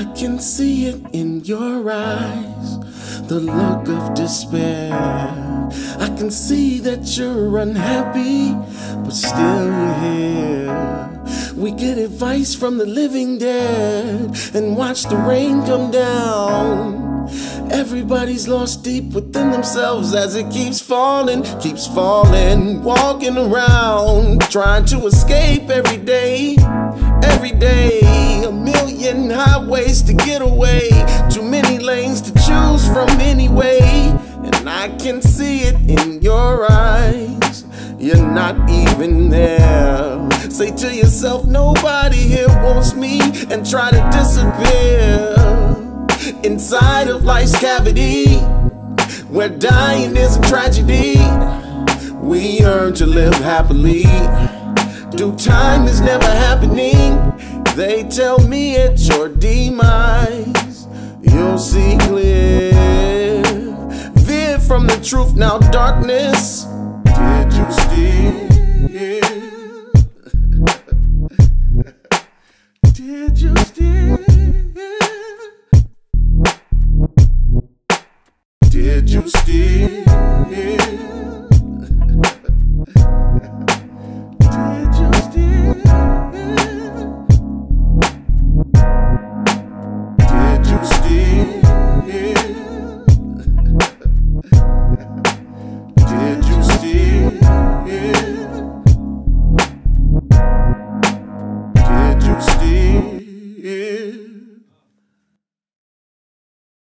I can see it in your eyes, the look of despair. I can see that you're unhappy, but still you're here. We get advice from the living dead and watch the rain come down. Everybody's lost deep within themselves as it keeps falling, keeps falling. Walking around, trying to escape every day, every day. A million highways to get away, too many lanes to choose from anyway. And I can see it in your eyes, you're not even there. Say to yourself, nobody here wants me, and try to disappear inside of life's cavity where dying is a tragedy. We yearn to live happily. Due time is never happening. They tell me it's your demise. truth, now darkness. Did you steal? Did you steal?